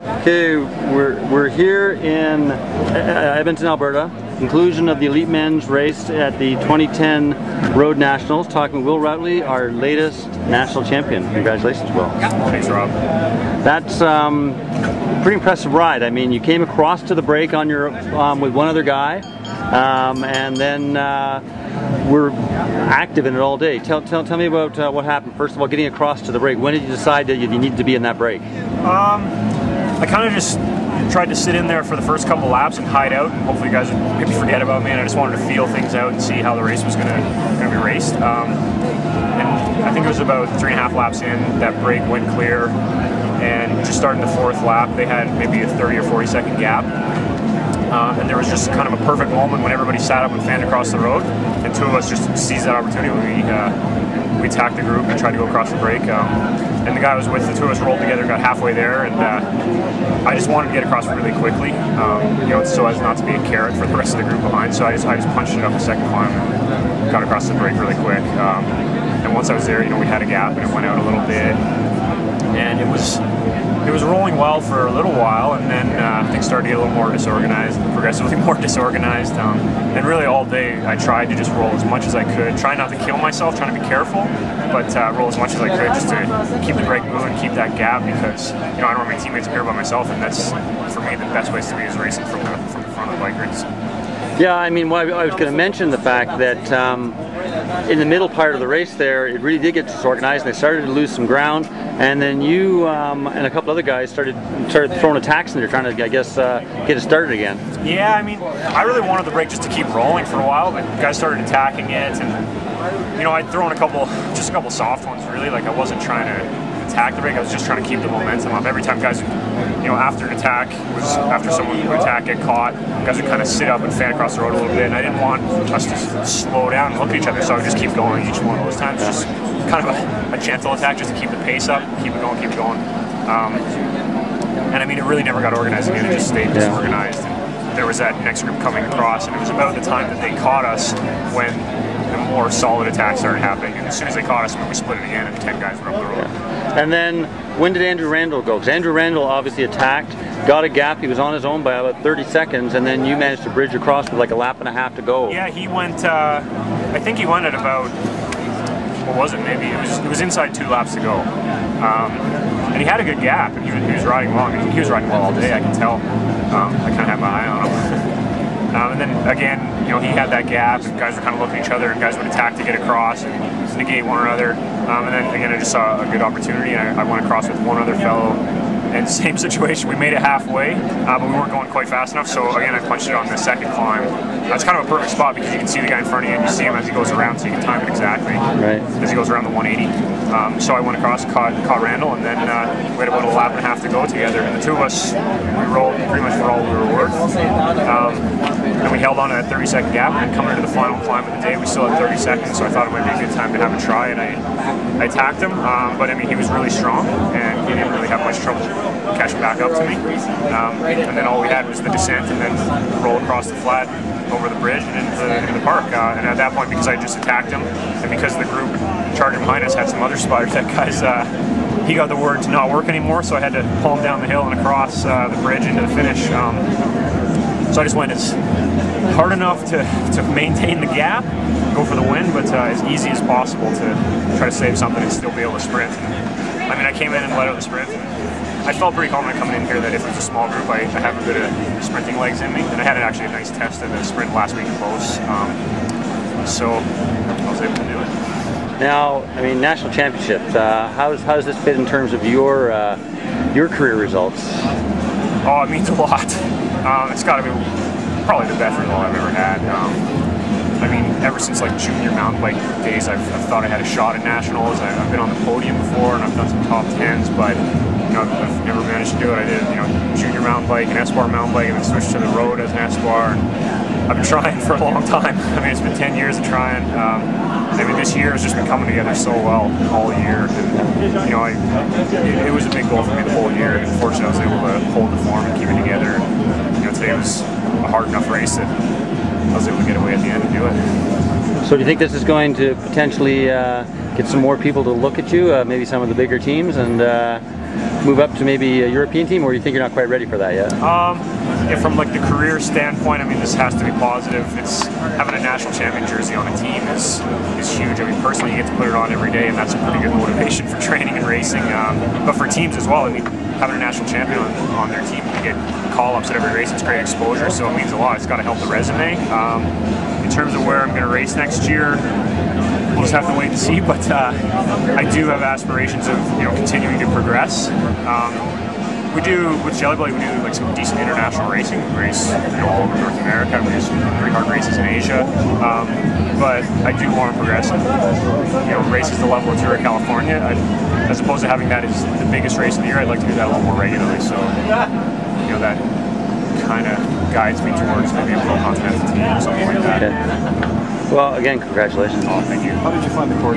Okay, we're, we're here in uh, Edmonton, Alberta. Conclusion of the Elite Men's race at the 2010 Road Nationals. Talking with Will Routley, our latest national champion. Congratulations, Will. Thanks, Rob. That's um, pretty impressive ride. I mean, you came across to the break on your um, with one other guy, um, and then uh, we're active in it all day. Tell, tell, tell me about uh, what happened. First of all, getting across to the break. When did you decide that you needed to be in that break? Um, I kind of just tried to sit in there for the first couple laps and hide out, and hopefully you guys would maybe forget about me. And I just wanted to feel things out and see how the race was gonna gonna be raced. Um, and I think it was about three and a half laps in that break went clear, and just starting the fourth lap, they had maybe a 30 or 40 second gap. Um, and there was just kind of a perfect moment when everybody sat up and fanned across the road, and two of us just seized that opportunity. We uh, we attacked the group and tried to go across the break. Um, and the guy I was with, the two of us rolled together, got halfway there, and uh, I just wanted to get across really quickly, um, you know, so as not to be a carrot for the rest of the group behind. So I just, I just punched it up the second climb and got across the break really quick. Um, and once I was there, you know, we had a gap and it went out a little bit, and it was it was rolling well for a little while, and then uh, things started to get a little more disorganized, progressively more disorganized. Um, and really, all day I tried to just roll as much as I could, try not to kill myself, trying to be careful, but uh, roll as much as I could just to keep the break moving, keep that gap, because you know I don't want my teammates here by myself, and that's for me the best place to be is racing from the, from the front of the bike race. Yeah, I mean, well, I was going to mention the fact that um, in the middle part of the race there, it really did get disorganized, and they started to lose some ground. And then you um, and a couple other guys started started throwing attacks in there, trying to, I guess, uh, get it started again. Yeah, I mean, I really wanted the break just to keep rolling for a while, but guys started attacking it, and you know, I'd thrown a couple, just a couple soft ones, really. Like I wasn't trying to attack the break. I was just trying to keep the momentum up. Every time guys, you know, after an attack was after someone would attack get caught, guys would kind of sit up and fan across the road a little bit. And I didn't want us to slow down and look at each other, so I would just keep going each one of those times. Just kind of a, a gentle attack, just to keep the pace up, keep it going, keep it going. Um, and I mean, it really never got organized again. It just stayed disorganized. And there was that next group coming across, and it was about the time that they caught us when more solid attacks started happening. And as soon as they caught us, we split it again, and 10 guys went up the road. Yeah. And then when did Andrew Randell go? Because Andrew Randell obviously attacked, got a gap, he was on his own by about 30 seconds, and then you managed to bridge across with like a lap and a half to go. Yeah, he went, uh, I think he went at about, what was it, maybe? It was, it was inside two laps to go. Um, and he had a good gap, and he was, he was riding mean, he was riding well all day, I can tell. Um, I kind of had my eye on him. Um, and then again, you know, he had that gap, and guys were kind of looking at each other, and guys would attack to get across and negate one another. Um, and then again, I just saw a good opportunity, and I, I went across with one other fellow and same situation, we made it halfway, uh, but we weren't going quite fast enough. So again, I punched it on the second climb. That's kind of a perfect spot because you can see the guy in front of you and you see him as he goes around, so you can time it exactly. Right. As he goes around the 180. Um, so I went across, caught, caught Randell, and then uh, we had about a lap and a half to go together. And the two of us, we rolled pretty much for all we were worth. Held on to that 30 second gap. And coming into the final climb of the day, we still had 30 seconds, so I thought it might be a good time to have a try. And I, I attacked him, um, but I mean, he was really strong, and he didn't really have much trouble catching back up to me. Um, and then all we had was the descent and then roll across the flat over the bridge and into the, into the park. Uh, and at that point, because I just attacked him, and because the group charging behind us had some other spotters, that guy's uh, he got the word to not work anymore, so I had to pull him down the hill and across uh, the bridge into the finish. Um, so I just went as hard enough to, to maintain the gap, go for the win, but uh, as easy as possible to try to save something and still be able to sprint. I mean, I came in and let out the sprint. I felt pretty confident coming in here that if it's a small group, I, I have a bit of sprinting legs in me. And I had actually a nice test of the sprint last week close. Um, so I was able to do it. Now, I mean, national championships. Uh, how, does, how does this fit in terms of your uh, your career results? Oh, it means a lot. Um, it's got to be probably the best result I've ever had. Um, I mean, ever since like junior mountain bike days, I've, I've thought I had a shot at nationals. I've, I've been on the podium before, and I've done some top tens, but you know, I've never managed to do it. I did, you know, junior mountain bike and Espoir mountain bike, and then switched to the road as an. And I've been trying for a long time. I mean, it's been 10 years of trying. Um, I mean, this year has just been coming together so well all year. And, you know, I, it, it, was a big goal for me the whole year. And fortunately, I was able to hold the form and keep it together. And, you know, today was a hard enough race that I was able to get away at the end and do it. So do you think this is going to potentially uh, get some more people to look at you, uh, maybe some of the bigger teams, and uh, move up to maybe a European team, or do you think you're not quite ready for that yet? Um, yeah, from like the career standpoint, I mean, this has to be positive. It's having a national champion jersey on a team is is huge. I mean, personally, you get to put it on every day, and that's a pretty good motivation for training and racing. Um, but for teams as well, I mean, having a national champion on, on their team, get call-ups at every race. It's great exposure, so it means a lot. It's got to help the resume. Um, in terms of where I'm going to race next year, we'll just have to wait and see. But uh, I do have aspirations of you know continuing to progress. Um, we do with Jelly Belly. We do like some decent international racing. We race you know, all over North America. We do some pretty hard races in Asia. Um, but I do want to progress and you know races the level of Tour of California. I, as opposed to having that as the biggest race of the year, I'd like to do that a little more regularly. So you know that kind of guides me towards maybe a pro continental team or something like that. Okay. Well, again, congratulations. Oh, thank you. How did you find the course?